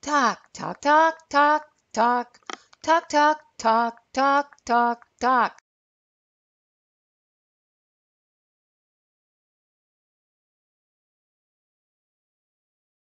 Talk, talk, talk, talk, talk, talk, talk, talk, talk, talk, toc.